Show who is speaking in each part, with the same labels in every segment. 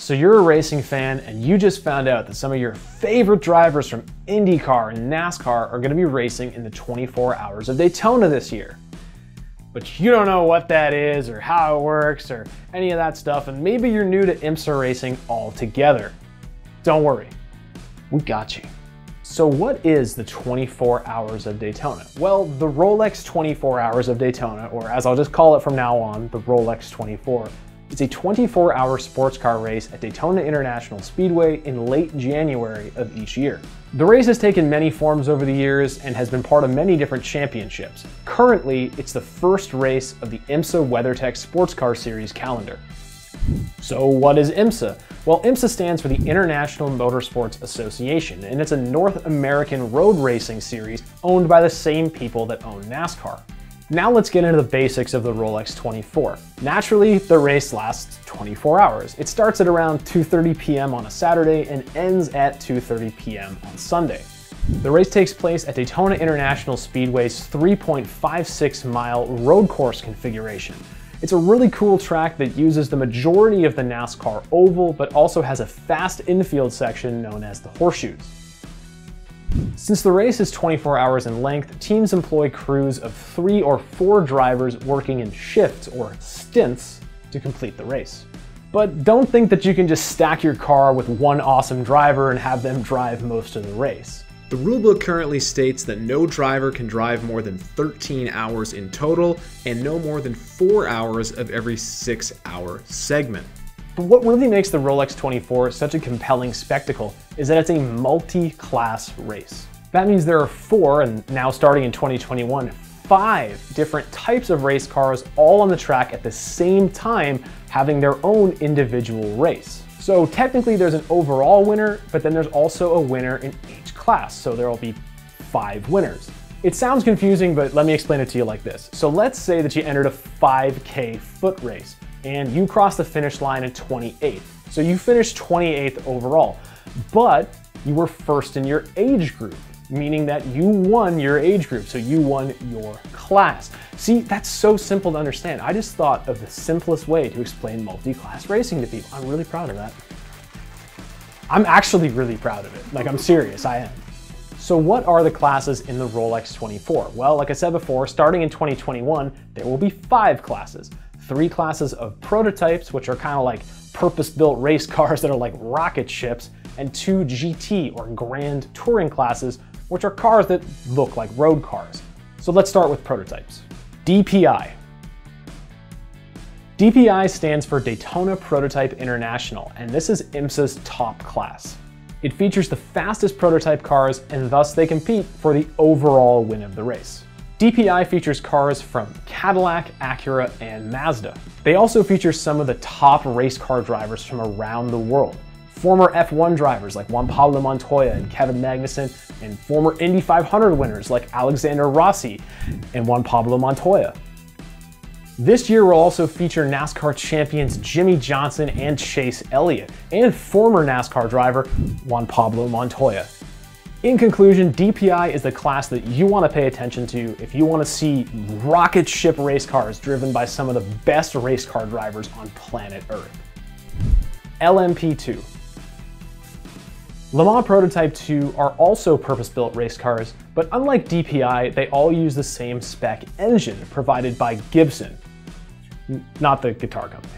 Speaker 1: So you're a racing fan and you just found out that some of your favorite drivers from IndyCar and NASCAR are going to be racing in the 24 Hours of Daytona this year. But you don't know what that is or how it works or any of that stuff and maybe you're new to IMSA racing altogether. Don't worry, we got you. So what is the 24 Hours of Daytona? Well, the Rolex 24 Hours of Daytona, or as I'll just call it from now on, the Rolex 24, it's a 24-hour sports car race at Daytona International Speedway in late January of each year. The race has taken many forms over the years and has been part of many different championships. Currently, it's the first race of the IMSA WeatherTech Sports Car Series calendar. So what is IMSA? Well, IMSA stands for the International Motorsports Association, and it's a North American road racing series owned by the same people that own NASCAR. Now let's get into the basics of the Rolex 24. Naturally, the race lasts 24 hours. It starts at around 2.30 p.m. on a Saturday and ends at 2.30 p.m. on Sunday. The race takes place at Daytona International Speedway's 3.56 mile road course configuration. It's a really cool track that uses the majority of the NASCAR oval, but also has a fast infield section known as the horseshoes. Since the race is 24 hours in length, teams employ crews of three or four drivers working in shifts or stints to complete the race. But don't think that you can just stack your car with one awesome driver and have them drive most of the race. The rulebook currently states that no driver can drive more than 13 hours in total and no more than 4 hours of every 6 hour segment. But what really makes the Rolex 24 such a compelling spectacle is that it's a multi-class race. That means there are four, and now starting in 2021, five different types of race cars all on the track at the same time having their own individual race. So technically there's an overall winner, but then there's also a winner in each class, so there will be five winners. It sounds confusing, but let me explain it to you like this. So let's say that you entered a 5K foot race and you crossed the finish line at 28th. So you finished 28th overall, but you were first in your age group, meaning that you won your age group, so you won your class. See, that's so simple to understand. I just thought of the simplest way to explain multi-class racing to people. I'm really proud of that. I'm actually really proud of it. Like, I'm serious, I am. So what are the classes in the Rolex 24? Well, like I said before, starting in 2021, there will be five classes three classes of prototypes, which are kind of like purpose-built race cars that are like rocket ships, and two GT or Grand Touring classes, which are cars that look like road cars. So let's start with prototypes. DPI. DPI stands for Daytona Prototype International, and this is IMSA's top class. It features the fastest prototype cars, and thus they compete for the overall win of the race. DPI features cars from Cadillac, Acura, and Mazda. They also feature some of the top race car drivers from around the world. Former F1 drivers like Juan Pablo Montoya and Kevin Magnussen, and former Indy 500 winners like Alexander Rossi and Juan Pablo Montoya. This year will also feature NASCAR champions Jimmie Johnson and Chase Elliott, and former NASCAR driver Juan Pablo Montoya. In conclusion, DPI is the class that you want to pay attention to if you want to see rocket ship race cars driven by some of the best race car drivers on planet Earth. LMP2. Le Mans Prototype 2 are also purpose-built race cars, but unlike DPI, they all use the same spec engine provided by Gibson, not the guitar company.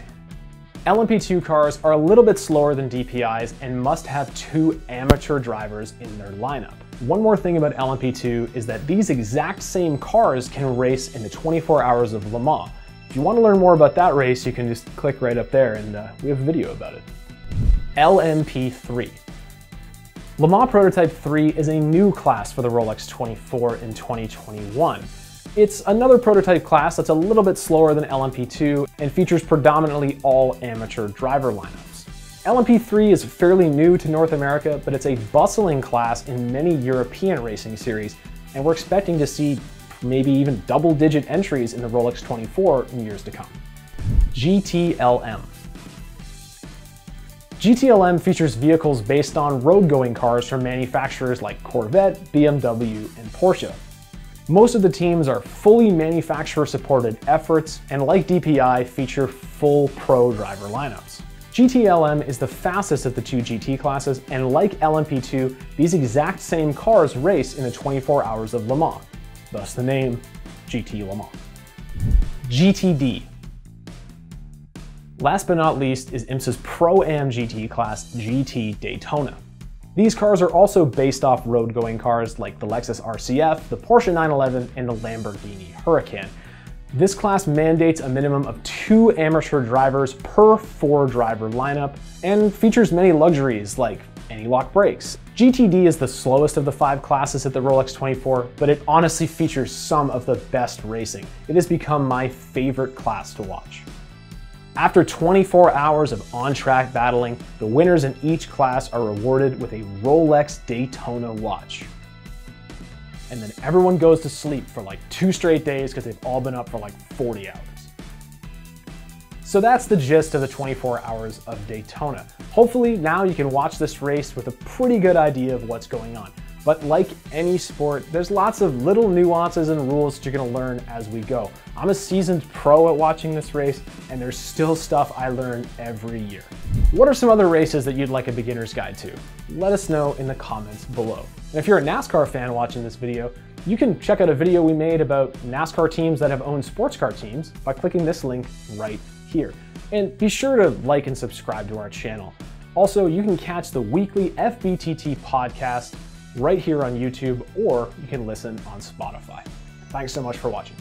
Speaker 1: LMP2 cars are a little bit slower than DPIs and must have two amateur drivers in their lineup. One more thing about LMP2 is that these exact same cars can race in the 24 hours of Le Mans. If you want to learn more about that race, you can just click right up there and uh, we have a video about it. LMP3. Le Mans Prototype 3 is a new class for the Rolex 24 in 2021. It's another prototype class that's a little bit slower than LMP2 and features predominantly all amateur driver lineups. LMP3 is fairly new to North America, but it's a bustling class in many European racing series, and we're expecting to see maybe even double-digit entries in the Rolex 24 in years to come. GTLM. GTLM features vehicles based on road-going cars from manufacturers like Corvette, BMW, and Porsche. Most of the teams are fully manufacturer supported efforts and like DPI feature full pro driver lineups. GTLM is the fastest of the two GT classes, and like LMP2, these exact same cars race in the 24 hours of Le Mans, thus the name GT Le Mans. GTD. Last but not least is IMSA's Pro-Am GT class GT Daytona. These cars are also based off road-going cars like the Lexus RCF, the Porsche 911, and the Lamborghini Huracan, this class mandates a minimum of two amateur drivers per four driver lineup and features many luxuries like anti-lock brakes. GTD is the slowest of the five classes at the Rolex 24, but it honestly features some of the best racing. It has become my favorite class to watch. After 24 hours of on-track battling, the winners in each class are rewarded with a Rolex Daytona watch and then everyone goes to sleep for like two straight days because they've all been up for like 40 hours. So that's the gist of the 24 hours of Daytona. Hopefully now you can watch this race with a pretty good idea of what's going on. But like any sport, there's lots of little nuances and rules that you're gonna learn as we go. I'm a seasoned pro at watching this race, and there's still stuff I learn every year. What are some other races that you'd like a beginner's guide to? Let us know in the comments below. And if you're a NASCAR fan watching this video, you can check out a video we made about NASCAR teams that have owned sports car teams by clicking this link right here. And be sure to like and subscribe to our channel. Also, you can catch the weekly FBTT podcast right here on YouTube, or you can listen on Spotify. Thanks so much for watching.